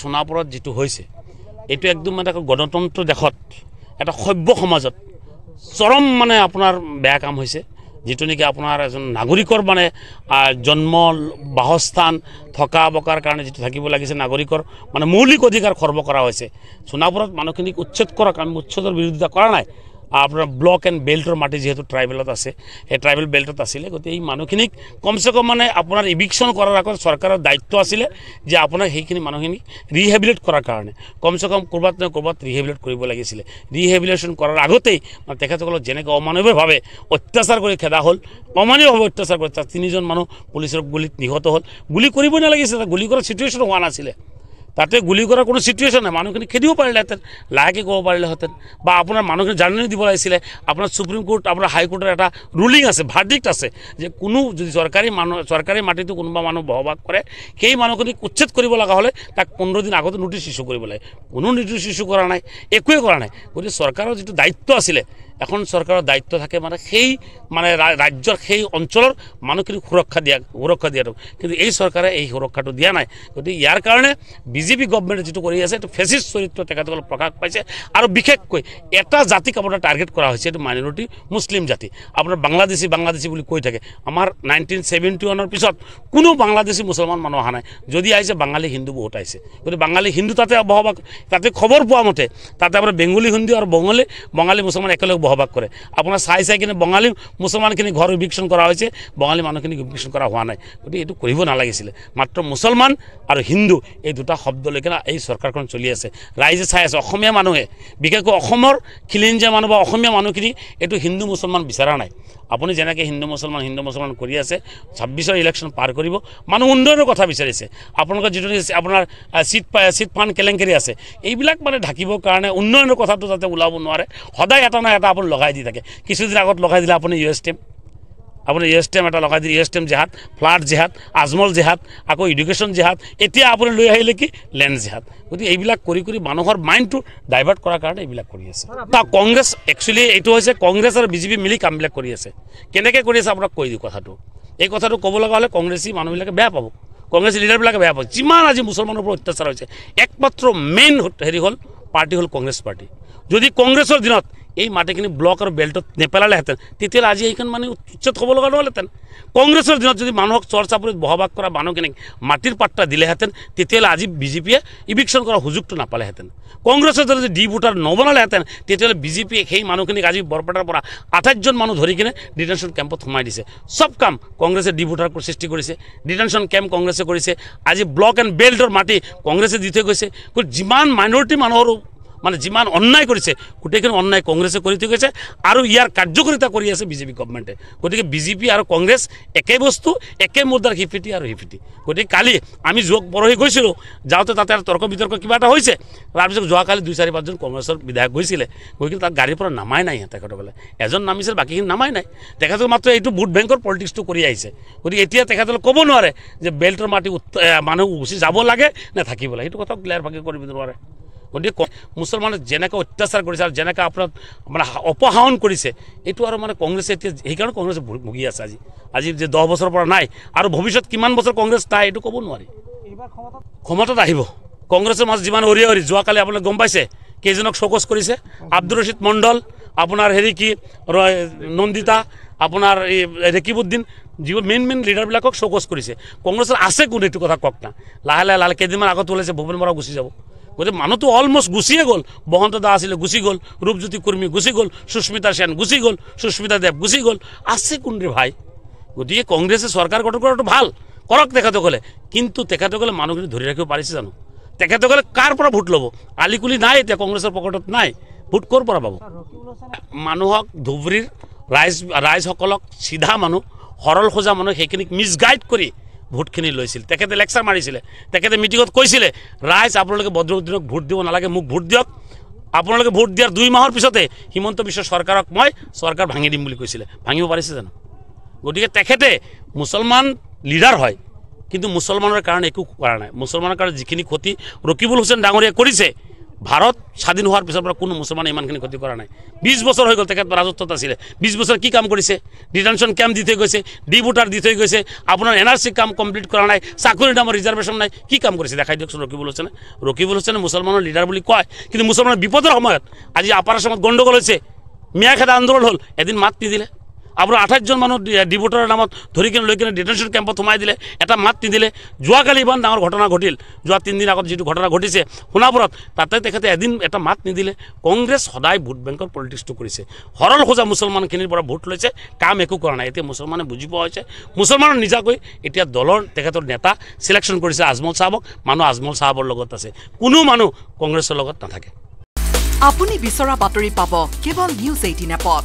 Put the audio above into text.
সোণাপুৰত যিটো হৈছে এইটো একদম মানে গণতন্ত্ৰ দেশত এটা সভ্য সমাজত চৰম মানে আপোনাৰ বেয়া কাম হৈছে যিটো নেকি আপোনাৰ এজন নাগৰিকৰ মানে জন্ম বাসস্থান থকা বকাৰ কাৰণে যিটো থাকিব লাগিছে নাগৰিকৰ মানে মৌলিক অধিকাৰ খৰ্ব কৰা হৈছে। সোণাপুৰত মানুহখিনিক উচ্ছেদ কৰা কাম উচ্ছেদৰ বিৰোধিতা কৰা নাই। আপোনাৰ ব্লক এণ্ড বেল্টৰ মাটি যিহেতু ট্ৰাইবেলত আছে সেই ট্ৰাইবেল বেল্টত আছিলে গতিকে এই মানুহখিনিক কমচে কম মানে আপোনাৰ ইভিকশ্যন কৰাৰ আগত চৰকাৰৰ দায়িত্ব আছিলে যে আপোনাৰ সেইখিনি মানুহখিনিক ৰিহেবিলেট কৰাৰ কাৰণে। কমচে কম ক'ৰবাত নহয় ক'ৰবাত ৰিহেবিলেট কৰিব লাগিছিলে। ৰিহেবিলেশ্যন কৰাৰ আগতেই মানে তেখেতসকলক যেনেকৈ অমানৱীয়ভাৱে অত্যাচাৰ কৰি খেদা হ'ল অমানৱীয়ভাৱে অত্যাচাৰ কৰি তাত তিনিজন মানুহ পুলিচৰ গুলীত নিহত হ'ল। গুলী কৰিবই নালাগিছিলে গুলী কৰাৰ চিটুৱেশ্যন হোৱা নাছিলে। তাতে গুলি কৰাৰ কোনো চিটুৱেশ্যন নাই। মানুহখিনি খেদিব পাৰিলেহেঁতেন লাহেকৈ ক'ব পাৰিলেহেঁতেন। বা আপোনাৰ মানুহখিনি জাননী দিব লাগিছিলে আপোনাৰ সুপ্ৰিম কোৰ্ট আপোনাৰ হাইকোৰ্টৰ এটা ৰুলিং আছে ভাৰ্ডিক্ট আছে যে কোনো যদি চৰকাৰী মানুহ চৰকাৰী মাটিটো কোনোবা মানুহ বসবাস কৰে সেই মানুহখিনিক উচ্ছেদ কৰিব লগা হ'লে তাক পোন্ধৰ দিন আগতে নটিচ ইছ্যু কৰিব লাগে। কোনো নটিচ ইছ্যু কৰা নাই একোৱে কৰা নাই। গতিকে চৰকাৰৰ যিটো দায়িত্ব আছিলে এখন চৰকাৰৰ দায়িত্ব থাকে মানে সেই মানে ৰাজ্যৰ সেই অঞ্চলৰ মানুহখিনিক সুৰক্ষা দিয়া সুৰক্ষা দিয়াটো। কিন্তু এই চৰকাৰে এই সুৰক্ষাটো দিয়া নাই। গতিকে ইয়াৰ কাৰণে বিজেপি গভমেণ্টে যিটো কৰি আছে এইটো ফেচিষ্ট চৰিত্ৰ তেখেতসকল প্ৰকাশ পাইছে। আৰু বিশেষকৈ এটা জাতিক আপোনাৰ টাৰ্গেট কৰা হৈছে এইটো মাইনৰিটি মুছলিম জাতি। আপোনাৰ বাংলাদেশী বাংলাদেশী বুলি কৈ থাকে। আমাৰ নাইনটিন ছেভেণ্টি ওৱানৰ পিছত কোনো বাংলাদেশী মুছলমান মানুহ অহা নাই। যদি আহিছে বাঙালী হিন্দু বহুত আহিছে। গতিকে বাঙালী হিন্দু তাতে বসবাস তাতে খবৰ পোৱা মতে তাতে আপোনাৰ বেংগলী হিন্দু আৰু বঙালী বঙালী মুছলমান একেলগে বসবাস কৰে। আপোনাৰ চাই চাই কিনে বঙালী মুছলমানখিনি ঘৰ ইভিকশ্যন কৰা হৈছে বঙালী মানুহখিনিক ইভিকশ্যন কৰা হোৱা নাই। গতিকে এইটো কৰিব নালাগিছিলে। মাত্ৰ মুছলমান আৰু হিন্দু এই দুটা শব্দ কিনে এই চৰকাৰখন চলি আছে। ৰাইজে চাই আছে অসমীয়া মানুহে বিশেষকৈ অসমৰ খিলঞ্জীয়া মানুহ বা অসমীয়া মানুহখিনি এইটো হিন্দু মুছলমান বিচৰা নাই। আপুনি যেনেকৈ হিন্দু মুছলমান হিন্দু মুছলমান কৰি আছে ছাব্বিছৰ ইলেকশ্যন পাৰ কৰিব মানুহ উন্নয়নৰ কথা বিচাৰিছে। আপোনালোকৰ যিটো আপোনাৰ চিট পাই চিট ফাণ্ড কেলেংকাৰী আছে এইবিলাক মানে ঢাকিবৰ কাৰণে উন্নয়নৰ কথাটো যাতে ওলাব নোৱাৰে। সদায় এটা নহয় এটা আপুনি লগাই দি থাকে। কিছুদিন আগত লগাই দিলে আপুনি ইউ এছ টিম আপুনি এছ টি এম এটা লগাই ইউ এছ টি এম জেহাদ ফ্লাড জেহাদ আজমল জেহাদ আকৌ এডুকেশ্যন জেহাদ এতিয়া আপুনি লৈ আহিলে কি? লেণ্ড জেহাদ। গতিকে এইবিলাক কৰি কৰি মানুহৰ মাইণ্ডটো ডাইভাৰ্ট কৰাৰ কাৰণে এইবিলাক কৰি আছে। কংগ্ৰেছ একচুৱেলি এইটো হৈছে কংগ্ৰেছ আৰু বিজেপি মিলি কামবিলাক কৰি আছে। কেনেকৈ কৰি আছে আপোনাক কৈ দিওঁ কথাটো। এই কথাটো ক'ব লগা হ'লে কংগ্ৰেছী মানুহবিলাকে বেয়া পাব। কংগ্ৰেছ লিডাৰবিলাকে বেয়া পাব। যিমান আজি মুছলমানৰ ওপৰত অত্যাচাৰ হৈছে একমাত্ৰ মেইন হেৰি হ'ল পাৰ্টি হ'ল কংগ্ৰেছ পাৰ্টি যদি কংগ্ৰেছৰ দিনত এই মাটিখিনি ব্লক আৰু বেল্টত নেপেলালেহেঁতেন তেতিয়াহ'লে আজি এইখন মানুহ উচ্ছেদ হ'ব লগা নহ'লহেঁতেন কংগ্ৰেছৰ দিনত যদি মানুহক চৰ চাপৰিত বসবাস কৰা মানুহখিনিক মাটিৰ পাত্তা দিলেহেঁতেন তেতিয়াহ'লে আজি বিজেপিয়ে ইভিকশ্যন কৰাৰ সুযোগটো নাপালেহেঁতেন কংগ্ৰেছৰ যদি ডি ভোটাৰ নবনালেহেঁতেন তেতিয়াহ'লে বিজেপিয়ে সেই মানুহখিনিক আজি বৰপেটাৰ পৰা আঠাইছজন মানুহ ধৰি কিনে ডিটেনশ্যন কেম্পত সোমাই দিছে। চব কাম কংগ্ৰেছে ডি ভোটাৰ সৃষ্টি কৰিছে ডিটেনশ্যন কেম্প কংগ্ৰেছে কৰিছে। আজি ব্লক এণ্ড বেল্টৰ মাটি কংগ্ৰেছে দি থৈ গৈছে। যিমান মাইনৰিটি মানুহৰো মানে যিমান অন্যায় কৰিছে গোটেইখিনি অন্যায় কংগ্ৰেছে কৰি থৈ গৈছে আৰু ইয়াৰ কাৰ্যকৰিতা কৰি আছে বিজেপি গভমেণ্টে গতিকে বিজেপি আৰু কংগ্ৰেছ একে বস্তু একে মুদ্ৰাৰ সিফিটি আৰু সিফিটি। গতিকে কালি আমি যোৱা পৰহি গৈছিলোঁ যাওঁতে তাতে আৰু তৰ্ক বিতৰ্ক কিবা এটা হৈছে। তাৰপিছত যোৱাকালি দুই চাৰি পাঁচজন কংগ্ৰেছৰ বিধায়ক গৈছিলে। গৈ কিনে তাত গাড়ীৰ পৰা নামাই নাই তেখেতসকলে এজন নামিছিল বাকীখিনি নামাই নাই। তেখেতসকলে মাত্ৰ এইটো ভোট বেংকৰ পলিটিক্সটো কৰি আহিছে। গতিকে এতিয়া তেখেতসকলে ক'ব নোৱাৰে যে বেল্টৰ মাটি মানুহ গুচি যাব লাগে নে থাকিব লাগে। সেইটো কথাও ক্লিয়াৰ ভাগে কৰিব নোৱাৰে। গতিকে মুছলমানে যেনেকৈ অত্যাচাৰ কৰিছে আৰু যেনেকৈ আপোনাৰ মানে অপসাৰণ কৰিছে এইটো আৰু মানে কংগ্ৰেছে এতিয়া সেইকাৰণে কংগ্ৰেছে ভুগি আছে আজি। আজি যে দহ বছৰৰ পৰা নাই আৰু ভৱিষ্যত কিমান বছৰ কংগ্ৰেছ নাই এইটো ক'ব নোৱাৰি। ক্ষমতাত আহিব। কংগ্ৰেছৰ মাজত যিমান অৰি অৰি যোৱাকালি আপোনালোকে গম পাইছে কেইজনক চকচ কৰিছে। আব্দুল ৰচিদ মণ্ডল আপোনাৰ হেৰি কি নন্দিতা আপোনাৰ এই ৰেকিবুদ্দিন যিবোৰ মেইন মেইন লিডাৰবিলাকক চকচ কৰিছে। কংগ্ৰেছৰ আছে কোন? এইটো কথা কওক না। লাহে লাহে লাহে কেইদিনমান আগত ওলাইছে ভূপেন বৰা গুচি যাব। গতিকে মানুহটো অলমষ্ট গুচিয়ে গ'ল। বসন্ত দা আছিলে গুচি গ'ল। ৰূপজ্যোতি কুৰ্মী গুচি গ'ল। সুস্মিতা সেন গুচি গ'ল। সুস্মিতা দেৱ গুচি গ'ল। আছে কোন ৰে ভাই? গতিকে কংগ্ৰেছে চৰকাৰ গঠন কৰাটো ভাল। কৰক তেখেতসকলে। কিন্তু তেখেতসকলে মানুহখিনি ধৰি ৰাখিব পাৰিছে জানো? তেখেতসকলে কাৰ পৰা ভোট ল'ব? আলিকুলি নাই এতিয়া কংগ্ৰেছৰ পকেটত নাই। ভোট ক'ৰ পৰা পাব? মানুহক ধুবুৰীৰ ৰাইজ ৰাইজসকলক চিধা মানুহ সৰল সোজা মানুহ সেইখিনিক মিছগাইড কৰি ভোটখিনি লৈছিল। তেখেতে লেকচাৰ মাৰিছিলে। তেখেতে মিটিঙত কৈছিলে ৰাইজ আপোনালোকে বদৰুদ্দিনক ভোট দিব নালাগে মোক ভোট দিয়ক। আপোনালোকে ভোট দিয়াৰ দুই মাহৰ পিছতে হিমন্ত বিশ্ব চৰকাৰক মই চৰকাৰ ভাঙি দিম বুলি কৈছিলে। ভাঙিব পাৰিছে জানো? গতিকে তেখেতে মুছলমান লিডাৰ হয় কিন্তু মুছলমানৰ কাৰণে একো কৰা নাই। মুছলমানৰ কাৰণে যিখিনি ক্ষতি ৰকিবুল হুছেইন ডাঙৰীয়াই কৰিছে ভাৰত স্বাধীন হোৱাৰ পিছৰ পৰা কোনো মুছলমানে ইমানখিনি ক্ষতি কৰা নাই। বিছ বছৰ হৈ গ'ল তেখেত ৰাজত্বত আছিলে। বিছ বছৰ কি কাম কৰিছে? ডিটেনশ্যন কেম্প দি থৈ গৈছে ডি ভোটাৰ দি থৈ গৈছে আপোনাৰ এন আৰ চি কাম কমপ্লিট কৰা নাই চাকৰিৰ নামৰ ৰিজাৰ্ভেশ্যন নাই। কি কাম কৰিছে? দেখাই দিয়কচোন ৰকিবুল হুছেনে ৰকিবুল হুছেনে মুছলমানৰ লিডাৰ বুলি কয় কিন্তু মুছলমানৰ বিপদৰ সময়ত আজি আপাৰ আছামত গণ্ডগোল হৈছে। মিয়াখেদা আন্দোলন হ'ল এদিন মাত নিদিলে। আপোনাৰ আঠাইছজন মানুহ ডিভোটাৰৰ নামত ধৰি কিনে লৈ কিনে ডিটেনশ্যন কেম্পত সোমাই দিলে এটা মাত নিদিলে। যোৱাকালি ইমান ডাঙৰ ঘটনা ঘটিল। যোৱা তিনিদিন আগত যিটো ঘটনা ঘটিছে সোণাপুৰত তাতে তেখেতে এদিন এটা মাত নিদিলে। কংগ্ৰেছ সদায় ভোট বেংকৰ পলিটিক্সটো কৰিছে। সৰল সোজা মুছলমানখিনিৰ পৰা ভোট লৈছে কাম একো কৰা নাই। এতিয়া মুছলমানে বুজি পোৱা হৈছে। মুছলমানৰ নিজাকৈ এতিয়া দলৰ তেখেতৰ নেতা চিলেকশ্যন কৰিছে আজমল চাহাবক। মানুহ আজমল চাহাবৰ লগত আছে। কোনো মানুহ কংগ্ৰেছৰ লগত নাথাকে। আপুনি বিচৰা বাতৰি পাব। কেৱল নিউজ এইটিন এপত।